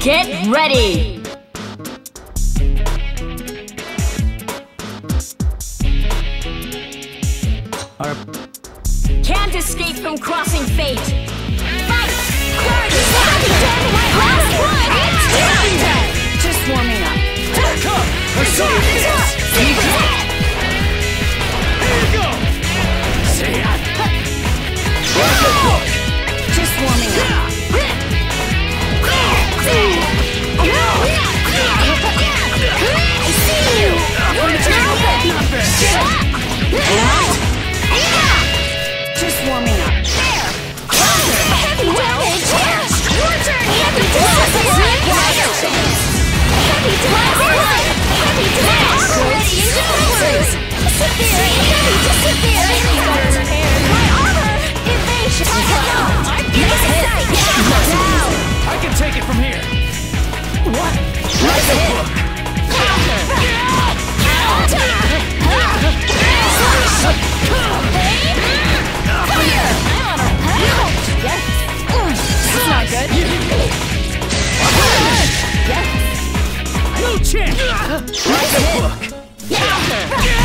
Get ready! Our Can't escape from crossing fate! Fight! Last one! Just warming up. Persona Fist! Here you Warming up. Heavy damage! Your turn! Heavy damage! Heavy damage! Heavy damage! Already in defenses! Severe! Heavy disappear! My No chance! Nice hit.